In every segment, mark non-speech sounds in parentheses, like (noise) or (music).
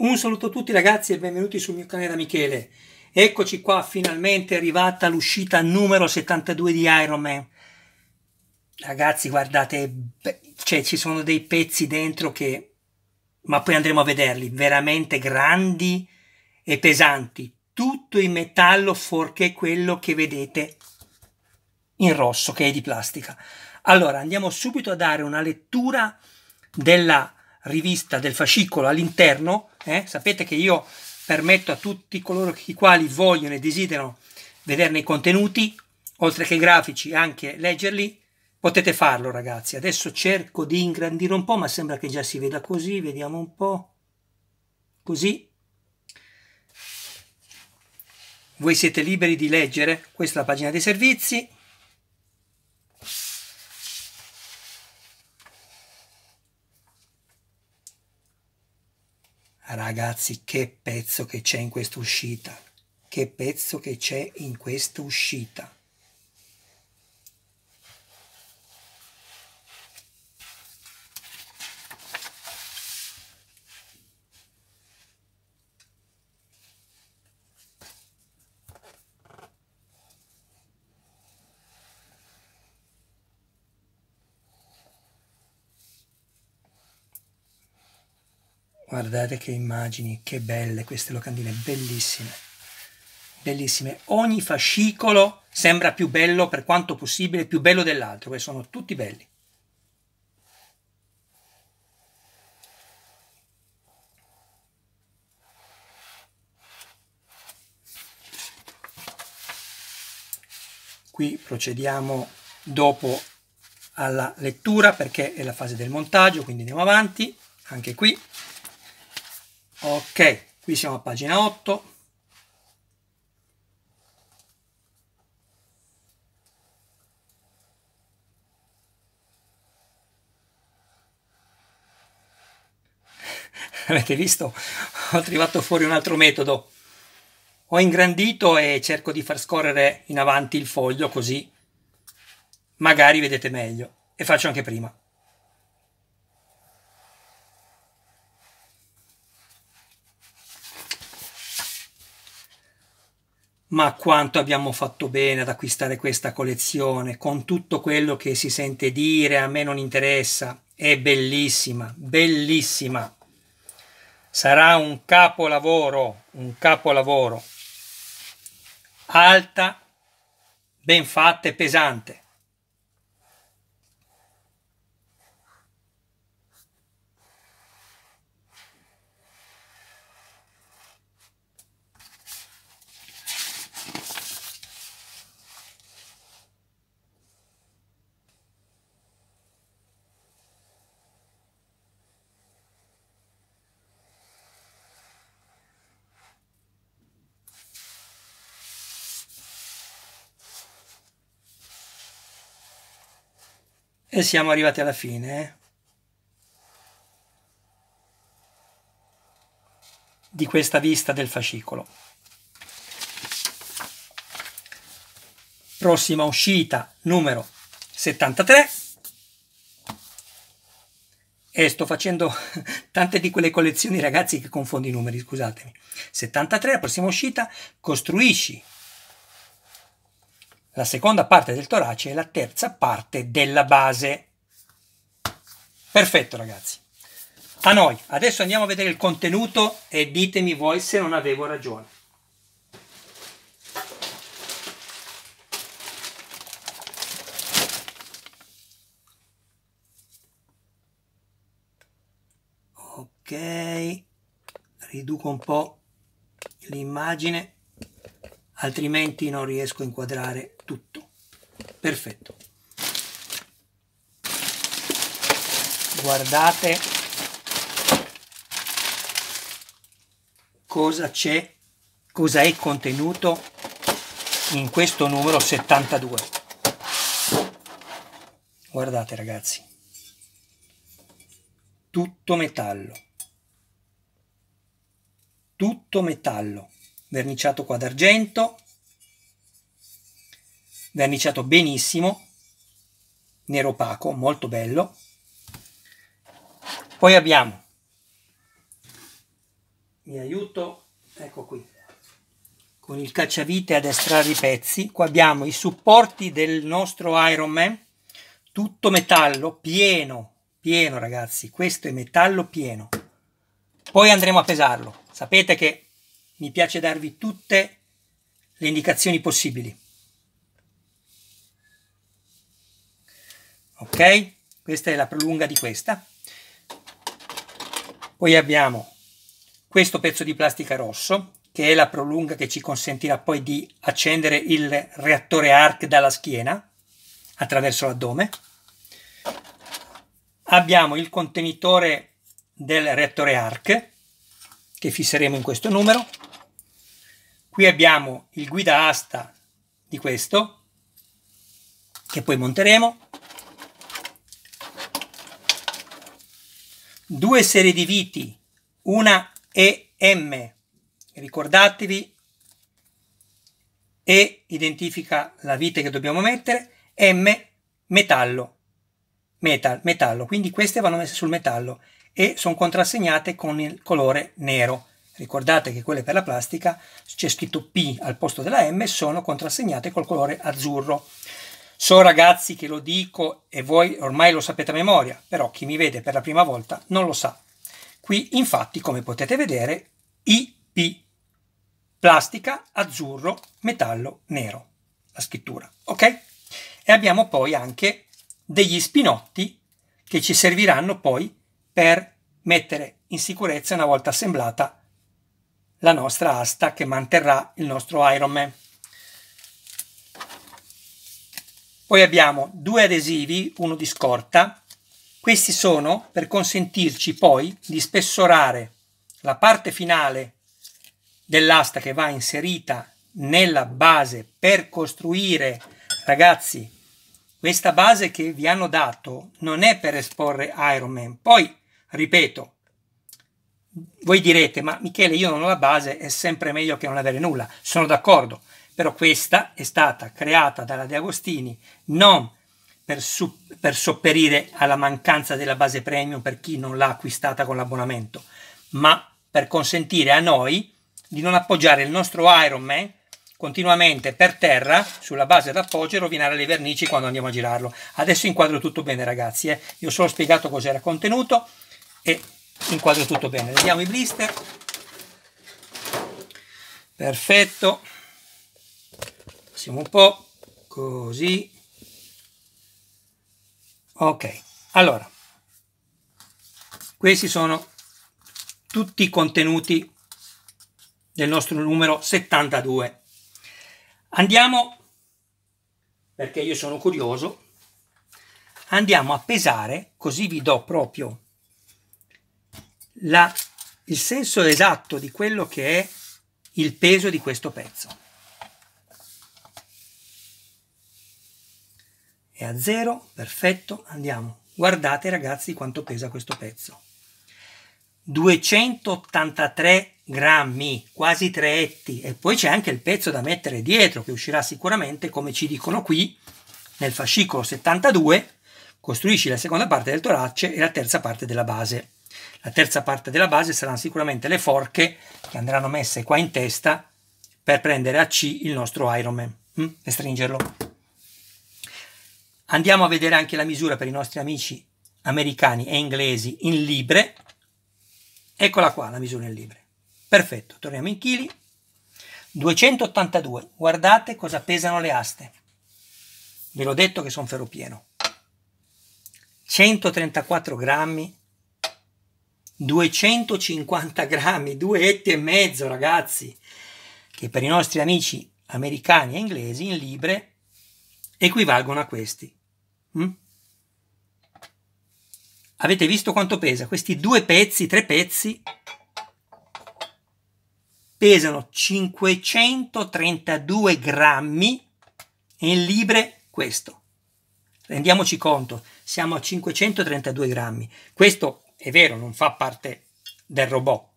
Un saluto a tutti ragazzi e benvenuti sul mio canale da Michele. Eccoci qua, finalmente è arrivata l'uscita numero 72 di Iron Man. Ragazzi, guardate, cioè, ci sono dei pezzi dentro che... Ma poi andremo a vederli, veramente grandi e pesanti. Tutto in metallo, fuorché quello che vedete in rosso, che è di plastica. Allora, andiamo subito a dare una lettura della rivista del fascicolo all'interno, eh, sapete che io permetto a tutti coloro i quali vogliono e desiderano vederne i contenuti, oltre che grafici, anche leggerli, potete farlo ragazzi. Adesso cerco di ingrandire un po', ma sembra che già si veda così, vediamo un po', così. Voi siete liberi di leggere, questa pagina dei servizi, Ragazzi, che pezzo che c'è in questa uscita. Che pezzo che c'è in questa uscita. Guardate che immagini, che belle queste locandine, bellissime. Bellissime. Ogni fascicolo sembra più bello per quanto possibile, più bello dell'altro, perché sono tutti belli. Qui procediamo dopo alla lettura perché è la fase del montaggio, quindi andiamo avanti, anche qui ok qui siamo a pagina 8 (laughs) avete visto? Ho trovato fuori un altro metodo. Ho ingrandito e cerco di far scorrere in avanti il foglio così magari vedete meglio. E faccio anche prima Ma quanto abbiamo fatto bene ad acquistare questa collezione, con tutto quello che si sente dire, a me non interessa. È bellissima, bellissima. Sarà un capolavoro, un capolavoro. Alta, ben fatta e pesante. E siamo arrivati alla fine. Eh? di questa vista del fascicolo. Prossima uscita numero 73 e sto facendo (laughs) tante di quelle collezioni ragazzi che confondo i numeri, scusatemi. 73, la prossima uscita, costruisci la seconda parte del torace e la terza parte della base. Perfetto ragazzi. A noi, adesso andiamo a vedere il contenuto e ditemi voi se non avevo ragione. Ok, riduco un po' l'immagine, altrimenti non riesco a inquadrare tutto. Perfetto. Guardate cosa c'è, cosa è contenuto in questo numero 72. Guardate ragazzi, tutto metallo, tutto metallo, verniciato qua d'argento, verniciato benissimo, nero opaco, molto bello. Poi abbiamo vi aiuto, ecco qui, con il cacciavite ad estrarre i pezzi. Qua abbiamo i supporti del nostro Iron Man, tutto metallo, pieno, pieno ragazzi, questo è metallo pieno. Poi andremo a pesarlo. Sapete che mi piace darvi tutte le indicazioni possibili. Ok? Questa è la prolunga di questa. Poi abbiamo questo pezzo di plastica rosso, che è la prolunga che ci consentirà poi di accendere il reattore ARC dalla schiena attraverso l'addome. Abbiamo il contenitore del reattore ARC che fisseremo in questo numero. Qui abbiamo il guida asta di questo che poi monteremo. Due serie di viti, una E M, ricordatevi, E identifica la vite che dobbiamo mettere, M metallo, metal, metallo, quindi queste vanno messe sul metallo e sono contrassegnate con il colore nero. Ricordate che quelle per la plastica c'è scritto P al posto della M, sono contrassegnate col colore azzurro. So ragazzi che lo dico e voi ormai lo sapete a memoria, però chi mi vede per la prima volta non lo sa. Qui infatti, come potete vedere, IP, plastica, azzurro, metallo, nero, la scrittura, ok? E abbiamo poi anche degli spinotti che ci serviranno poi per mettere in sicurezza una volta assemblata la nostra asta che manterrà il nostro Iron Man. Poi abbiamo due adesivi, uno di scorta. Questi sono per consentirci poi di spessorare la parte finale dell'asta che va inserita nella base per costruire, ragazzi, questa base che vi hanno dato non è per esporre Iron Man. Poi Ripeto, voi direte, ma Michele, io non ho la base, è sempre meglio che non avere nulla. Sono d'accordo, però questa è stata creata dalla De Agostini non per, per sopperire alla mancanza della base premium per chi non l'ha acquistata con l'abbonamento, ma per consentire a noi di non appoggiare il nostro Iron Man continuamente per terra sulla base d'appoggio e rovinare le vernici quando andiamo a girarlo. Adesso inquadro tutto bene ragazzi, eh? io ho solo spiegato cos'era contenuto e inquadro tutto bene. Vediamo i blister. Perfetto. Passiamo un po' così. Ok, allora, questi sono tutti i contenuti del nostro numero 72. Andiamo, perché io sono curioso, andiamo a pesare, così vi do proprio la, il senso esatto di quello che è il peso di questo pezzo. È a zero, perfetto, andiamo. Guardate ragazzi quanto pesa questo pezzo. 283 grammi, quasi 3 etti. E poi c'è anche il pezzo da mettere dietro che uscirà sicuramente, come ci dicono qui, nel fascicolo 72, costruisci la seconda parte del torace e la terza parte della base. La terza parte della base saranno sicuramente le forche che andranno messe qua in testa per prendere a C il nostro Ironman hm? e stringerlo. Andiamo a vedere anche la misura per i nostri amici americani e inglesi in libre. Eccola qua la misura in libre. Perfetto, torniamo in chili. 282. Guardate cosa pesano le aste. Ve l'ho detto che sono ferro pieno. 134 grammi 250 grammi, due etti e mezzo ragazzi, che per i nostri amici americani e inglesi in libre equivalgono a questi. Mm? Avete visto quanto pesa? Questi due pezzi, tre pezzi, pesano 532 grammi e in libre questo. Rendiamoci conto, siamo a 532 grammi. Questo è vero, non fa parte del robot,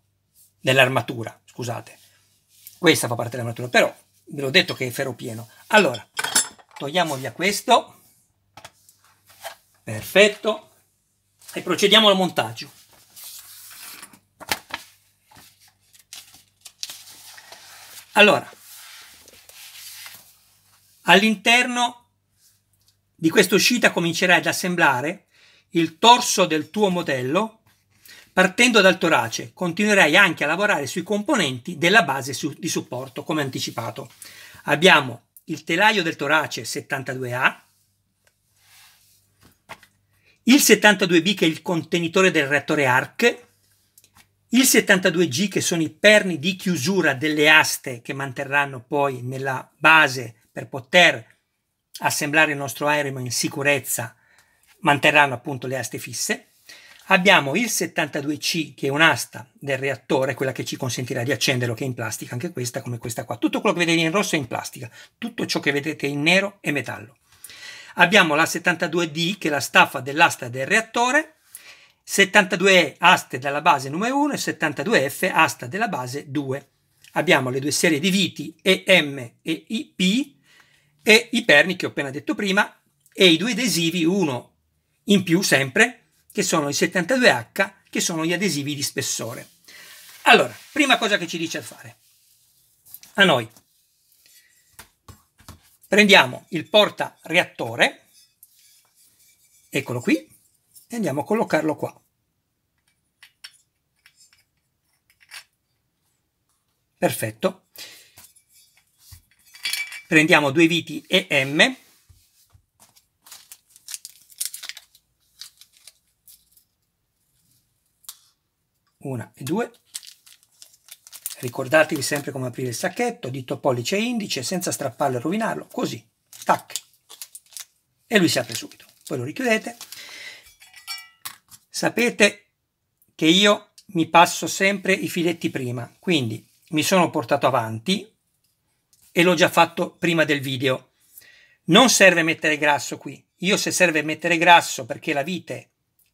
dell'armatura, scusate. Questa fa parte dell'armatura, però ve l'ho detto che è ferro pieno. Allora, togliamo via questo. Perfetto. E procediamo al montaggio. Allora, all'interno di questa uscita comincerai ad assemblare il torso del tuo modello partendo dal torace. Continuerai anche a lavorare sui componenti della base di supporto, come anticipato. Abbiamo il telaio del torace 72A, il 72B che è il contenitore del reattore ARC, il 72G che sono i perni di chiusura delle aste che manterranno poi nella base per poter assemblare il nostro aereo in sicurezza, manterranno appunto le aste fisse. Abbiamo il 72C che è un'asta del reattore, quella che ci consentirà di accenderlo, che è in plastica, anche questa come questa qua. Tutto quello che vedete in rosso è in plastica, tutto ciò che vedete in nero è metallo. Abbiamo la 72D che è la staffa dell'asta del reattore, 72E aste della base numero 1 e 72F asta della base 2. Abbiamo le due serie di viti EM e IP e i perni che ho appena detto prima e i due adesivi, uno in più sempre, che sono i 72H, che sono gli adesivi di spessore. Allora, prima cosa che ci dice a fare. A noi prendiamo il porta reattore, eccolo qui, e andiamo a collocarlo qua. Perfetto. Prendiamo due viti EM, una e due, Ricordatevi sempre come aprire il sacchetto, dito pollice e indice, senza strapparlo e rovinarlo, così, tac, e lui si apre subito. Poi lo richiudete. Sapete che io mi passo sempre i filetti prima, quindi mi sono portato avanti e l'ho già fatto prima del video. Non serve mettere grasso qui. Io se serve mettere grasso perché la vite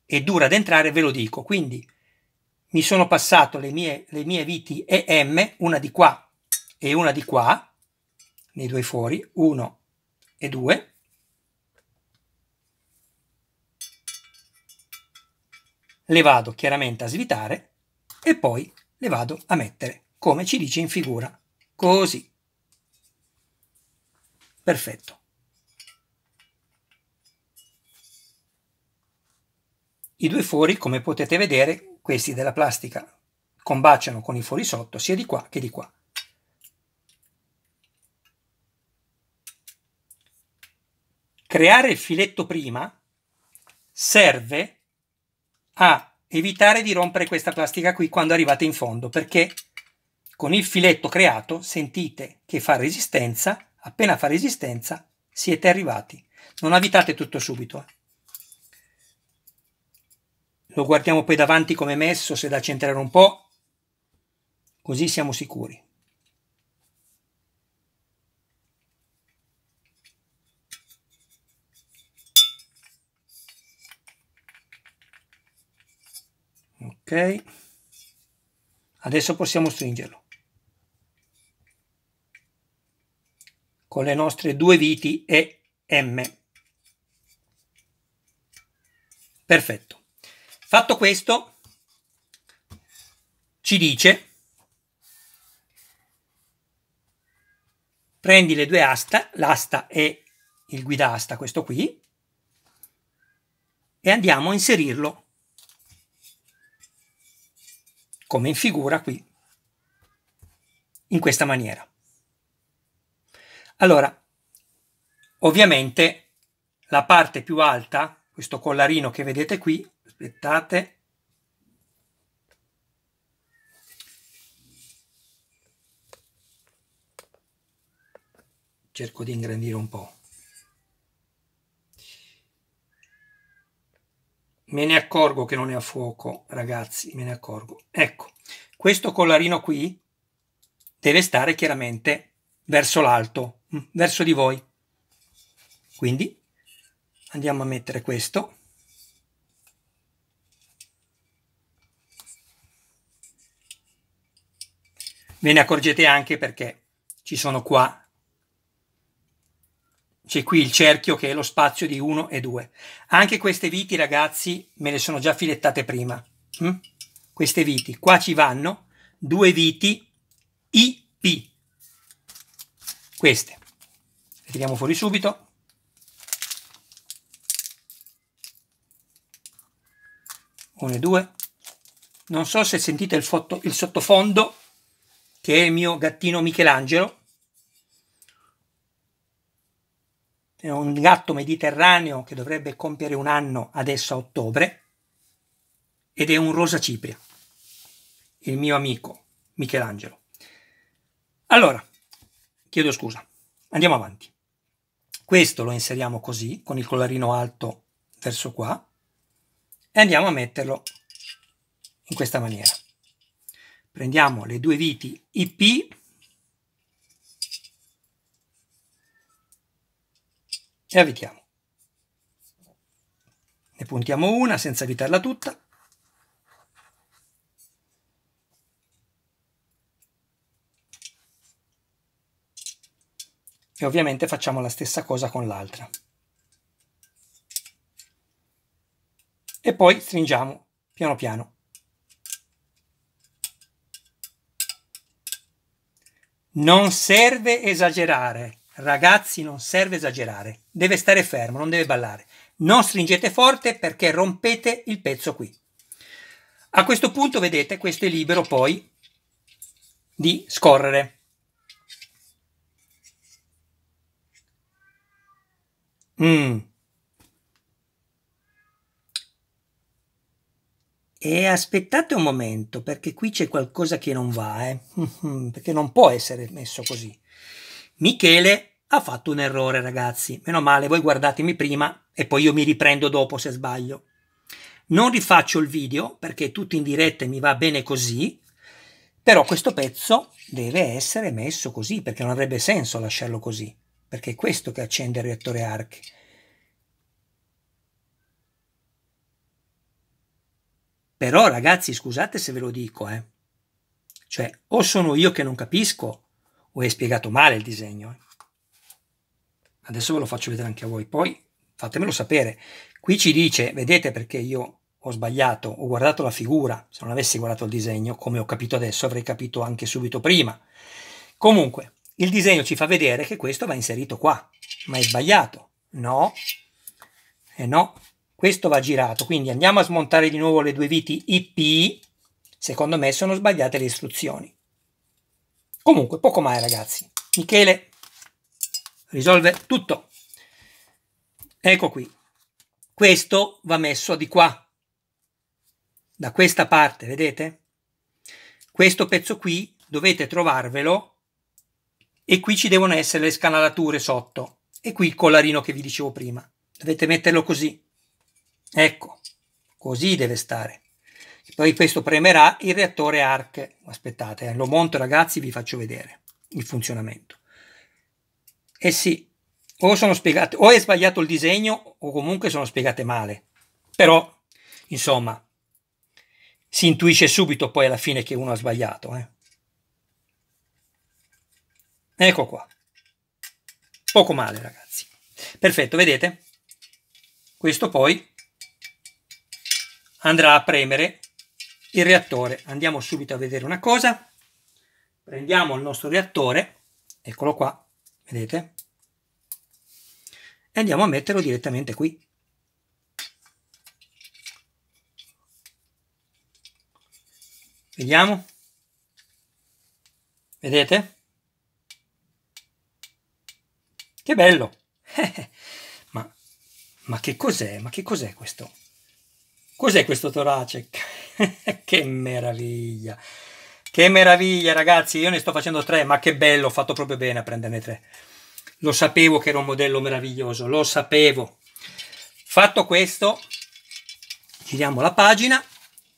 è dura da entrare ve lo dico, quindi mi sono passato le mie, le mie viti EM, una di qua e una di qua, nei due fuori, 1 e 2. Le vado chiaramente a svitare e poi le vado a mettere, come ci dice in figura, così. Perfetto. I due fuori, come potete vedere, questi della plastica combaciano con i fori sotto sia di qua che di qua. Creare il filetto prima serve a evitare di rompere questa plastica qui quando arrivate in fondo perché con il filetto creato sentite che fa resistenza, appena fa resistenza siete arrivati. Non avitate tutto subito. Lo guardiamo poi davanti come messo, se da centrare un po', così siamo sicuri. Ok, adesso possiamo stringerlo. Con le nostre due viti e M. Perfetto. Fatto questo, ci dice prendi le due asta, l'asta e il guidasta, questo qui, e andiamo a inserirlo come in figura qui, in questa maniera. Allora, ovviamente la parte più alta, questo collarino che vedete qui, aspettate. Cerco di ingrandire un po' me ne accorgo che non è a fuoco ragazzi me ne accorgo. Ecco questo collarino qui deve stare chiaramente verso l'alto mm, verso di voi. Quindi andiamo a mettere questo Ve ne accorgete anche perché ci sono qua, c'è qui il cerchio che è lo spazio di 1 e 2. Anche queste viti ragazzi me le sono già filettate prima. Hm? Queste viti, qua ci vanno due viti IP. queste le tiriamo fuori subito una e due non so se sentite il, foto, il sottofondo che è il mio gattino Michelangelo è un gatto mediterraneo che dovrebbe compiere un anno adesso a ottobre ed è un rosa cipria, il mio amico Michelangelo. Allora, chiedo scusa, andiamo avanti. Questo lo inseriamo così, con il collarino alto verso qua, e andiamo a metterlo in questa maniera. Prendiamo le due viti IP e avvitiamo. Ne puntiamo una senza avvitarla tutta. E ovviamente facciamo la stessa cosa con l'altra. E poi stringiamo piano piano. Non serve esagerare. Ragazzi, non serve esagerare, deve stare fermo, non deve ballare. Non stringete forte perché rompete il pezzo qui. A questo punto, vedete, questo è libero poi di scorrere. Mm. E aspettate un momento, perché qui c'è qualcosa che non va, eh? (laughs) perché non può essere messo così. Michele ha fatto un errore, ragazzi. Meno male, voi guardatemi prima e poi io mi riprendo dopo se sbaglio. Non rifaccio il video perché tutto in diretta mi va bene così, però questo pezzo deve essere messo così perché non avrebbe senso lasciarlo così, perché è questo che accende il reattore ARC. Però ragazzi, scusate se ve lo dico, eh. Cioè, o sono io che non capisco, o è spiegato male il disegno. Eh. Adesso ve lo faccio vedere anche a voi, poi fatemelo sapere. Qui ci dice, vedete perché io ho sbagliato, ho guardato la figura, se non avessi guardato il disegno, come ho capito adesso, avrei capito anche subito prima. Comunque, il disegno ci fa vedere che questo va inserito qua, ma è sbagliato. No, e eh no, questo va girato, quindi andiamo a smontare di nuovo le due viti IP, secondo me sono sbagliate le istruzioni. Comunque, poco mai ragazzi. Michele risolve tutto. Ecco qui. Questo va messo di qua. Da questa parte, vedete? Questo pezzo qui dovete trovarvelo e qui ci devono essere le scanalature sotto. E qui il collarino che vi dicevo prima. Dovete metterlo così. Ecco, così deve stare. Poi questo premerà il reattore ARC. Aspettate, eh, lo monto ragazzi, vi faccio vedere il funzionamento. Eh sì, o sono spiegate, o è sbagliato il disegno, o comunque sono spiegate male. Però, insomma, si intuisce subito poi alla fine che uno ha sbagliato. Eh. Ecco qua. Poco male, ragazzi. Perfetto, vedete? Questo poi andrà a premere il reattore. Andiamo subito a vedere una cosa. Prendiamo il nostro reattore, eccolo qua, vedete? E andiamo a metterlo direttamente qui. Vediamo? Vedete? Che bello! (laughs) ma, ma che cos'è? Ma che cos'è questo? Cos'è questo Toracek? (laughs) che meraviglia! Che meraviglia, ragazzi! Io ne sto facendo tre, ma che bello! Ho fatto proprio bene a prenderne tre. Lo sapevo che era un modello meraviglioso, lo sapevo. Fatto questo, giriamo la pagina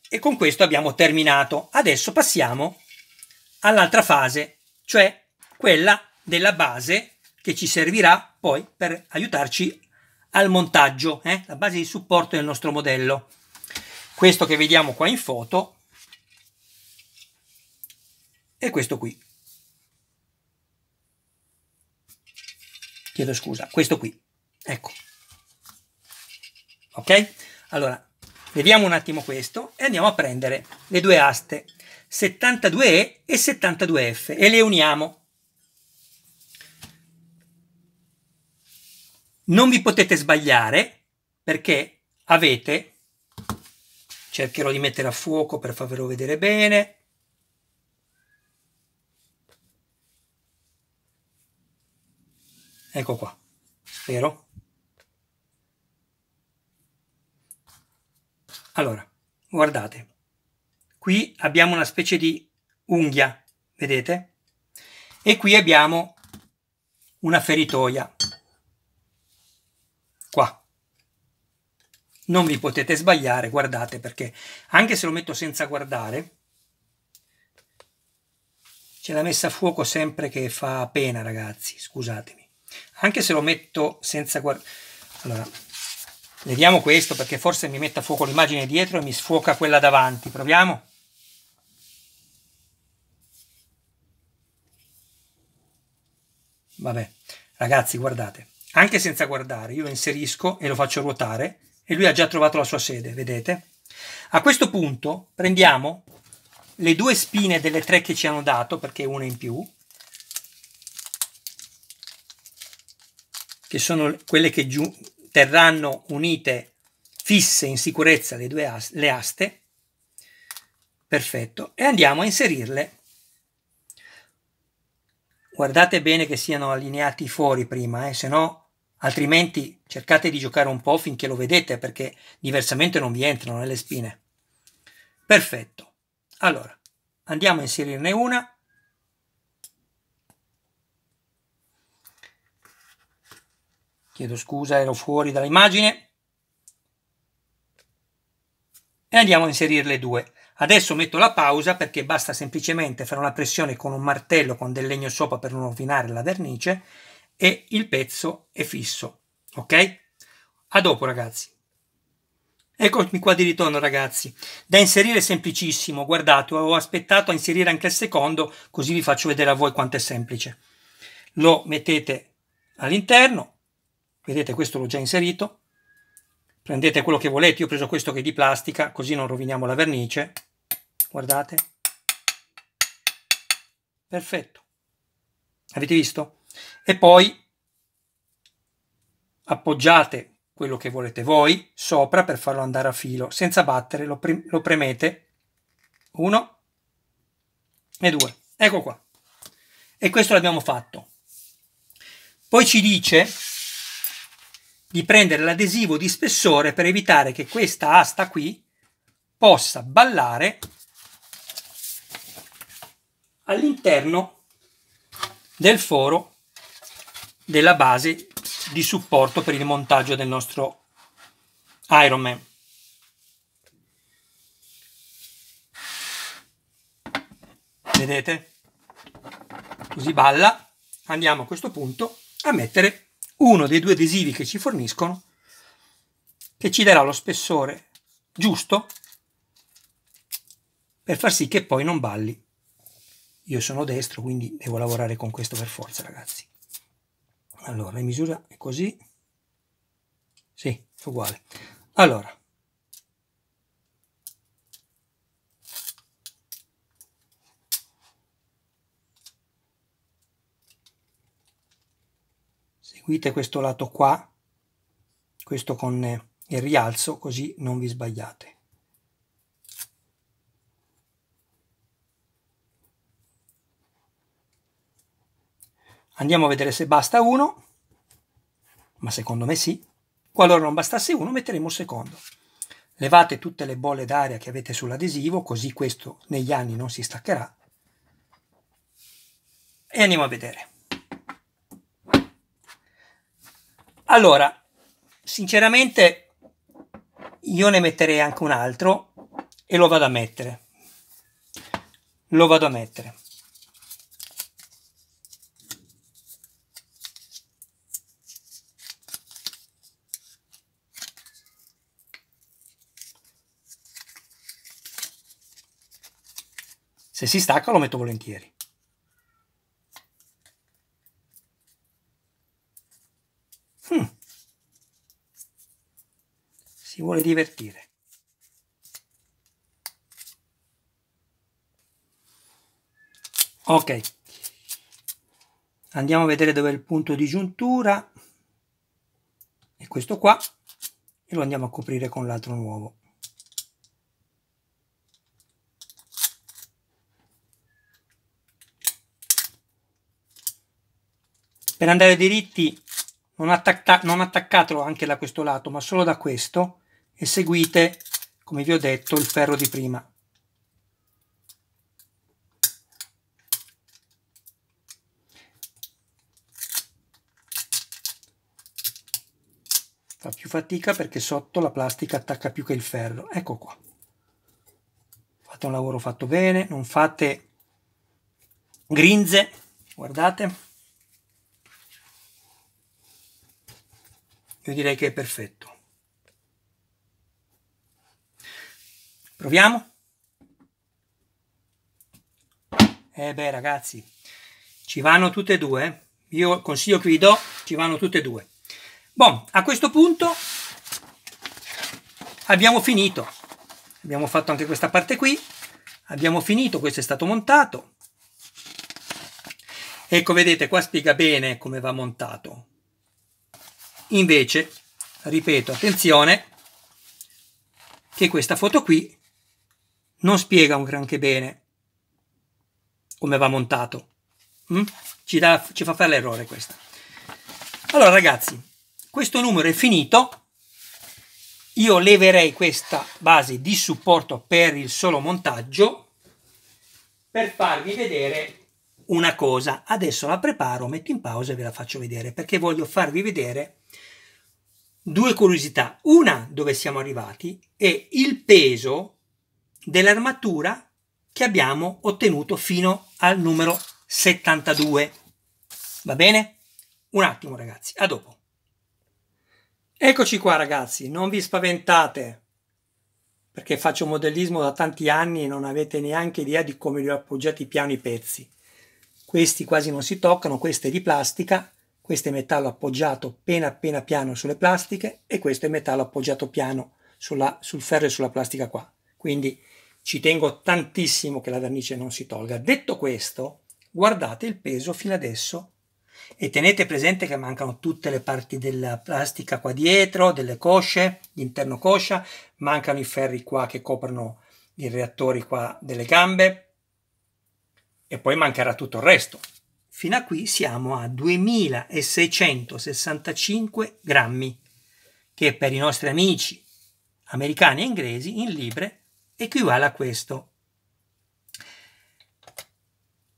e con questo abbiamo terminato. Adesso passiamo all'altra fase, cioè quella della base che ci servirà poi per aiutarci al montaggio, eh? la base di supporto del nostro modello questo che vediamo qua in foto e questo qui. Chiedo scusa, questo qui. Ecco. Ok? Allora, vediamo un attimo questo e andiamo a prendere le due aste 72E e 72F e le uniamo. Non vi potete sbagliare perché avete, cercherò di mettere a fuoco per farvelo vedere bene, ecco qua, spero. Allora, guardate, qui abbiamo una specie di unghia, vedete? E qui abbiamo una feritoia, qua. Non vi potete sbagliare, guardate, perché anche se lo metto senza guardare, c'è la messa a fuoco sempre che fa pena, ragazzi, scusatemi. Anche se lo metto senza guardare... Allora, Vediamo questo perché forse mi mette a fuoco l'immagine dietro e mi sfuoca quella davanti. Proviamo. Vabbè, ragazzi, guardate. Anche senza guardare, io lo inserisco e lo faccio ruotare e lui ha già trovato la sua sede, vedete? A questo punto prendiamo le due spine delle tre che ci hanno dato, perché una in più, che sono quelle che giù terranno unite fisse in sicurezza le due aste, le aste. Perfetto. E andiamo a inserirle. Guardate bene che siano allineati fuori prima eh, se no altrimenti cercate di giocare un po' finché lo vedete perché diversamente non vi entrano nelle spine. Perfetto. Allora andiamo a inserirne una. Chiedo scusa ero fuori dall'immagine. E andiamo a inserirle due. Adesso metto la pausa perché basta semplicemente fare una pressione con un martello con del legno sopra per non rovinare la vernice e il pezzo è fisso ok? A dopo ragazzi. Eccomi qua di ritorno ragazzi, da inserire semplicissimo, guardate ho aspettato a inserire anche il secondo così vi faccio vedere a voi quanto è semplice. Lo mettete all'interno, vedete questo l'ho già inserito. Prendete quello che volete io ho preso questo che è di plastica così non roviniamo la vernice. Guardate. Perfetto. Avete visto e poi appoggiate quello che volete voi sopra per farlo andare a filo senza battere lo, pre lo premete. Uno e due. Ecco qua. E questo l'abbiamo fatto. Poi ci dice di prendere l'adesivo di spessore per evitare che questa asta qui possa ballare all'interno del foro della base di supporto per il montaggio del nostro Ironman. Vedete? Così balla. Andiamo a questo punto a mettere uno dei due adesivi che ci forniscono che ci darà lo spessore giusto per far sì che poi non balli. Io sono destro, quindi devo lavorare con questo per forza, ragazzi. Allora, la misura è così. Sì, uguale. Allora, seguite questo lato qua questo con il rialzo così non vi sbagliate andiamo a vedere se basta uno ma secondo me sì qualora non bastasse uno metteremo il secondo levate tutte le bolle d'aria che avete sull'adesivo così questo negli anni non si staccherà e andiamo a vedere Allora, sinceramente io ne metterei anche un altro e lo vado a mettere. Lo vado a mettere. Se si stacca lo metto volentieri. vuole divertire. Ok, andiamo a vedere dove è il punto di giuntura. questo qua e lo andiamo a coprire con l'altro nuovo per andare diritti non, attacca non attaccatelo anche da questo lato ma solo da questo e seguite come vi ho detto il ferro di prima. Fa più fatica perché sotto la plastica attacca più che il ferro. Ecco qua. Fate un lavoro fatto bene non fate grinze guardate io direi che è perfetto proviamo eh beh ragazzi ci vanno tutte e due eh. io consiglio che vi do ci vanno tutte e due Bon, a questo punto abbiamo finito. Abbiamo fatto anche questa parte qui. Abbiamo finito, questo è stato montato. Ecco, vedete, qua spiega bene come va montato. Invece, ripeto, attenzione, che questa foto qui non spiega un granché bene come va montato. Mm? Ci, da, ci fa fare l'errore questa. Allora, ragazzi, questo numero è finito, io leverei questa base di supporto per il solo montaggio per farvi vedere una cosa. Adesso la preparo, metto in pausa e ve la faccio vedere perché voglio farvi vedere due curiosità. Una dove siamo arrivati e il peso dell'armatura che abbiamo ottenuto fino al numero 72. Va bene? Un attimo ragazzi, a dopo. Eccoci qua ragazzi, non vi spaventate, perché faccio modellismo da tanti anni e non avete neanche idea di come li ho appoggiati piano i pezzi. Questi quasi non si toccano, questo è di plastica, questo è metallo appoggiato appena appena piano sulle plastiche e questo è metallo appoggiato piano sulla, sul ferro e sulla plastica qua. Quindi ci tengo tantissimo che la vernice non si tolga. Detto questo, guardate il peso fino adesso e tenete presente che mancano tutte le parti della plastica qua dietro, delle cosce, l'interno coscia, mancano i ferri qua che coprono i reattori qua delle gambe e poi mancherà tutto il resto. Fino a qui siamo a 2665 grammi, che per i nostri amici americani e inglesi in libre equivale a questo.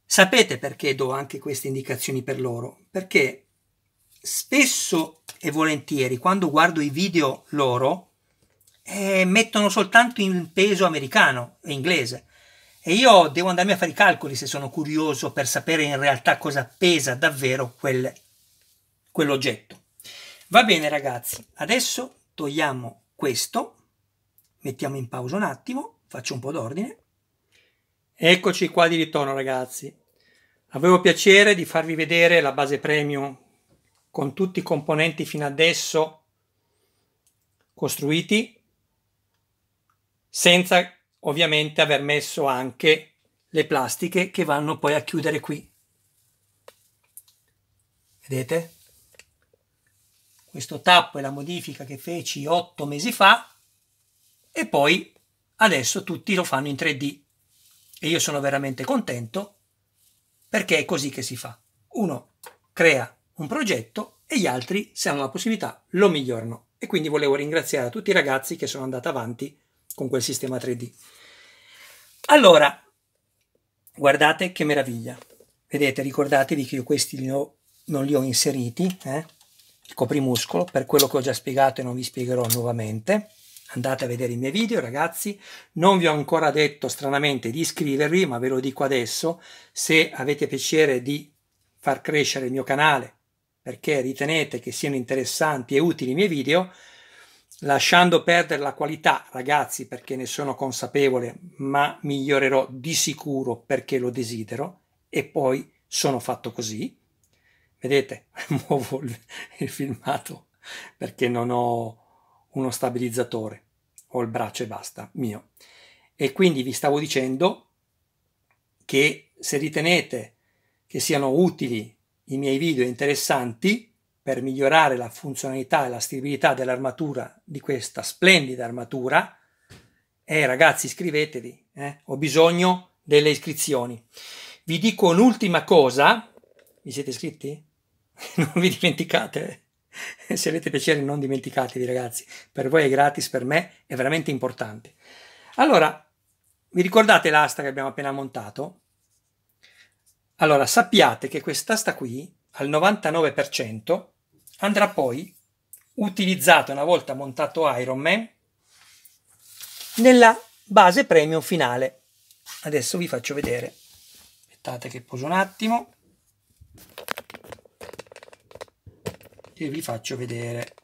Sapete perché do anche queste indicazioni per loro? Perché spesso e volentieri quando guardo i video loro eh, mettono soltanto in peso americano e inglese e io devo andarmi a fare i calcoli se sono curioso per sapere in realtà cosa pesa davvero quel, quell'oggetto. Va bene ragazzi, adesso togliamo questo, mettiamo in pausa un attimo, faccio un po' d'ordine. Eccoci qua di ritorno ragazzi. Avevo piacere di farvi vedere la base premium con tutti i componenti fino adesso costruiti senza ovviamente aver messo anche le plastiche che vanno poi a chiudere qui. Vedete? Questo tappo è la modifica che feci otto mesi fa e poi adesso tutti lo fanno in 3D e io sono veramente contento perché è così che si fa. Uno crea un progetto e gli altri, se hanno la possibilità, lo migliorano. E quindi volevo ringraziare tutti i ragazzi che sono andati avanti con quel sistema 3D. Allora, guardate che meraviglia. Vedete, ricordatevi che io questi li ho, non li ho inseriti, eh? il coprimuscolo, per quello che ho già spiegato e non vi spiegherò nuovamente andate a vedere i miei video ragazzi non vi ho ancora detto stranamente di iscrivervi ma ve lo dico adesso se avete piacere di far crescere il mio canale perché ritenete che siano interessanti e utili i miei video lasciando perdere la qualità ragazzi perché ne sono consapevole ma migliorerò di sicuro perché lo desidero e poi sono fatto così vedete (laughs) muovo il filmato perché non ho uno stabilizzatore ho il braccio e basta, mio. E quindi vi stavo dicendo che se ritenete che siano utili i miei video interessanti, per migliorare la funzionalità e la stabilità dell'armatura di questa splendida armatura. E eh, ragazzi, iscrivetevi, eh? ho bisogno delle iscrizioni. Vi dico un'ultima cosa. Vi siete iscritti? (laughs) non vi dimenticate. (laughs) Se avete piacere non dimenticatevi ragazzi, per voi è gratis, per me è veramente importante. Allora, vi ricordate l'asta che abbiamo appena montato? Allora, sappiate che quest'asta qui, al 99%, andrà poi utilizzata una volta montato Iron Man nella base premium finale. Adesso vi faccio vedere. Aspettate che poso un attimo. E vi faccio vedere.